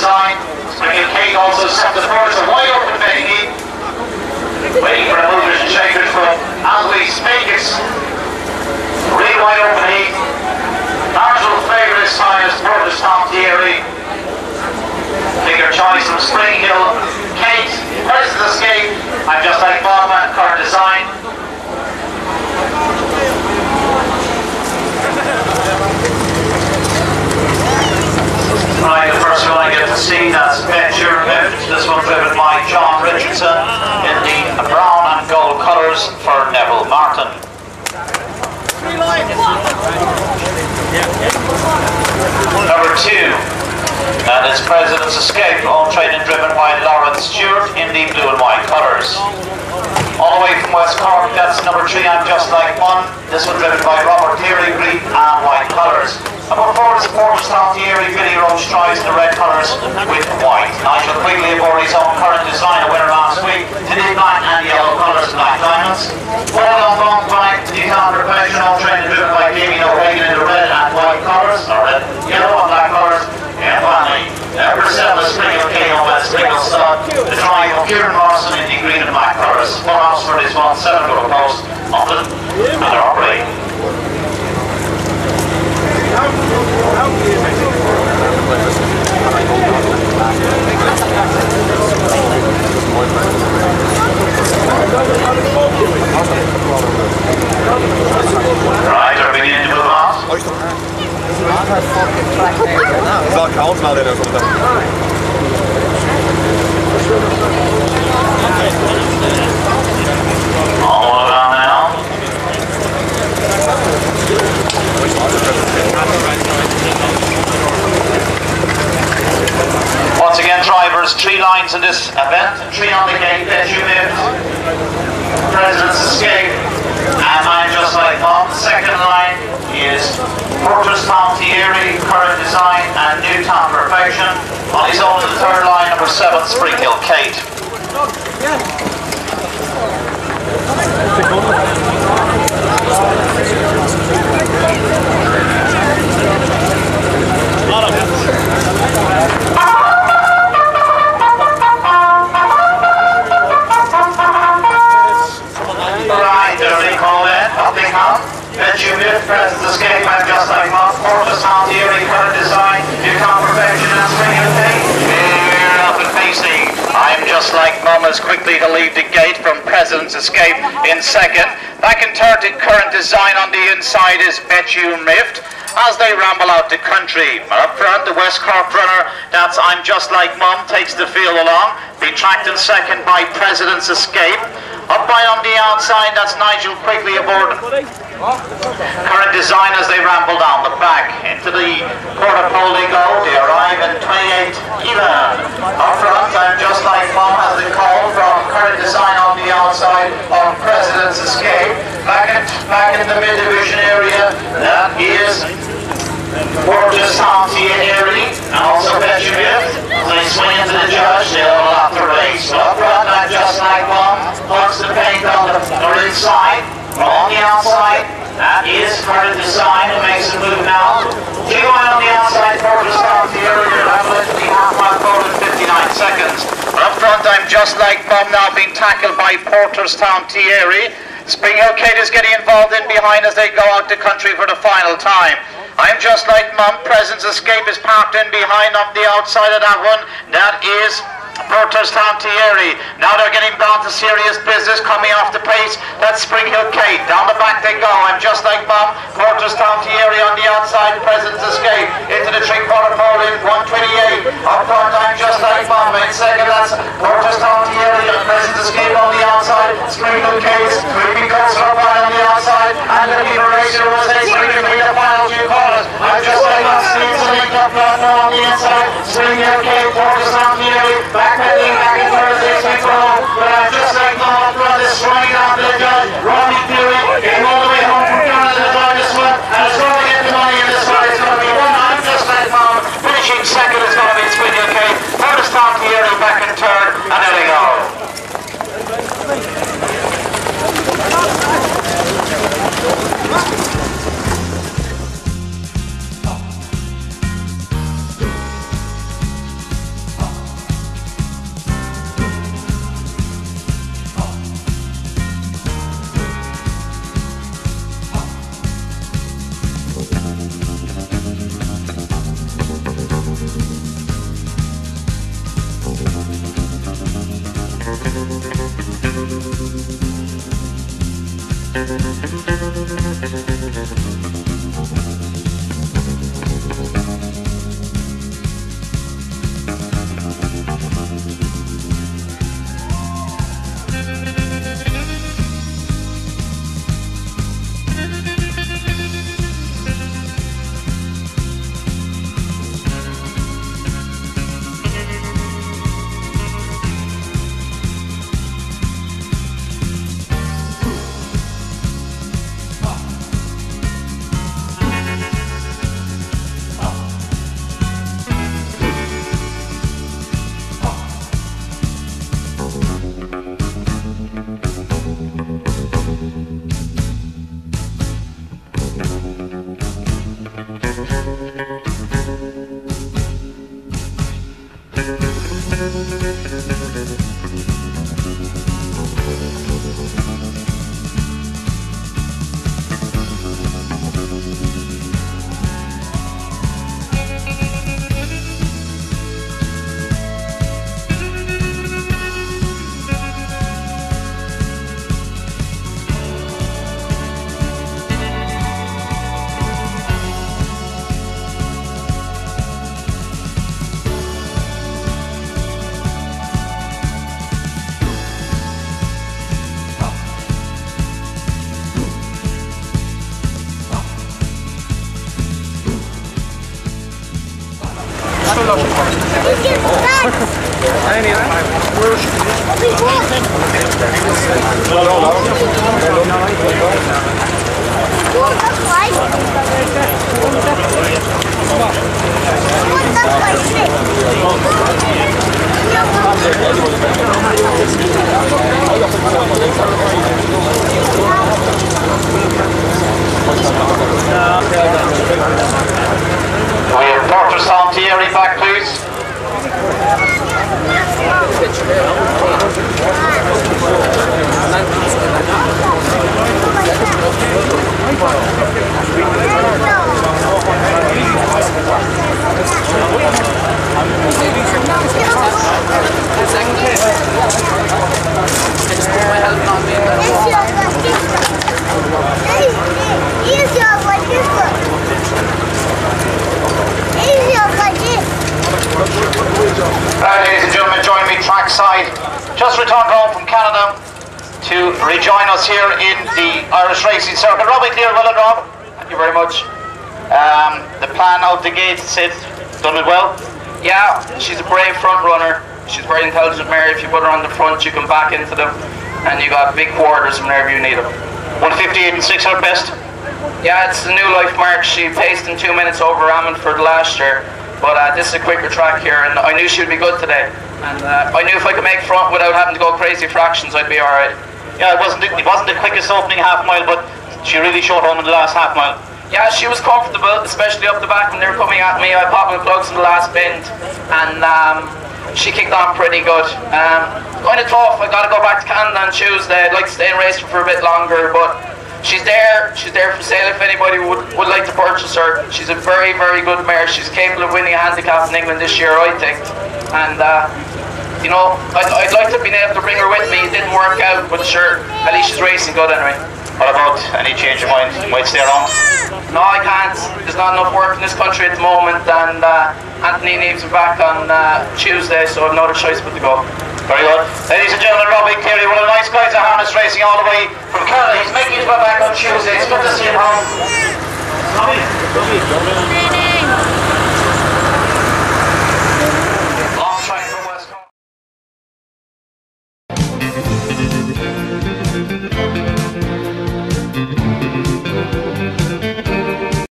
design. Springhill Kate also set the first a wide open betting. Waiting for the movers and shakers from Alves Vegas. Really wide open heat. Marginal favourite this time is Thierry. Take your choice from Springhill, Kate, President Escape, I'm just like Bob and Car Design. Right, first one I get to see, that's Venture Moot. This one driven by John Richardson in the brown and gold colours for Neville Martin. Number two, and it's President's Escape, all trained and driven by Lawrence Stewart in the blue and white colours. All the way from West Cork, that's number three, I'm Just Like One. This one driven by Robert Cleary, green and white colours. Number four is Porter Thierry, Billy Roche tries the red colours with white. Nigel Quigley aboard his own current design, a winner last week. The black and yellow colours, black diamonds. Well on long black, the counter trained and driven by Damien O'Hagan in the red and white colours, or red, yellow and black colours. And finally, is Spring of West Spring of Stud. The drive of Kieran Morrison in the green and black colours. Full Oxford is one, seven goal post, and they're operating. Right, are we beginning to move on? Is that counts now then or something? All around now. Once again, drivers, three lines in this event, three on the gate that you moved. President's Escape, and mine just like Bob. Second line is Fortress Thierry, current design, and Newtown Perfection. On his own, the third line, number seven, Springhill Kate. Like quickly to leave the gate from President's Escape in second. Back in third, the current design on the inside is Bet You Miffed as they ramble out the country. Up front, the West Cork runner, that's I'm Just Like Mum, takes the field along. Be tracked in second by President's Escape. Up by on the outside, that's Nigel Quigley aboard. Current design as they ramble down the back. Into the quarter pole they go. They arrive in 28 even. Up front, I'm Just Like Mum has the call from current design on the outside of President's Escape. Back in, back in the mid-division area, that is Gorgeous Tom Thierry, and also Biff. They swing into the judge, they'll have to race. Up front, not just like one, puts the paint on the north inside, on the outside. That is part of the design that makes it move now. Two on the outside, Gorgeous Tom Thierry, you're level to half mile forward in 59 seconds. Up front, I'm just like Mum now being tackled by Porterstown Thierry. Springhill Kate is getting involved in behind as they go out the country for the final time. I'm just like Mum. President's Escape is parked in behind on the outside of that one. That is Porterstown Thierry. Now they're getting down to serious business coming off the pace. That's Springhill Kate. Down the back they go. I'm just like Mum. Porterstown Thierry on the outside. President's Escape into the three quarter pole in 128. Up front, I'm just like Mum. In second, that's Porterstown Thierry and President's Escape on the outside. Springhill Kate. Creepy Coats are right on the outside. And the liberation was a Springhill Kate. The final two corners. I'm just like Mum. Steve's linked up front now on the inside. Springhill Kate. Porterstown Thierry. Backpedaling back zo lastig vast. Nee, niet? Rejoin us here in the Irish Racing Circuit. Robbie Cleary, well done, Rob. Thank you very much. Um, the plan out the gate, Sid, done it well. Yeah, she's a brave front runner. She's very intelligent Mary. If you put her on the front, you can back into them, and you got big quarters whenever you need them. 158 and 600 best. Yeah, it's the new life mark. She paced in two minutes over Ammanford last year, but uh, this is a quicker track here, and I knew she would be good today. And uh, I knew if I could make front without having to go crazy fractions, I'd be all right. Yeah, it wasn't the, it wasn't the quickest opening half mile, but she really showed home in the last half mile. Yeah, she was comfortable, especially up the back when they were coming at me. I popped my plugs in the last bend, and um, she kicked on pretty good. Um, kind of tough. I got to go back to Canada on Tuesday. I'd like to stay and race for a bit longer, but she's there. She's there for sale if anybody would, would like to purchase her. She's a very, very good mare. She's capable of winning a handicap in England this year, I think. And uh, you know, I'd, I'd like to have been able to bring her with me. It didn't work out, but sure, at least she's racing good anyway. What about any change of mind? Might stay around? No, I can't. There's not enough work in this country at the moment, and uh, Anthony needs me back on uh, Tuesday, so I've no other choice but to go. Very good. Ladies and gentlemen, Robbie Cleary, one of the nice guys at Harness Racing all the way from Canada. He's making his way back on Tuesday. It's good to see him home.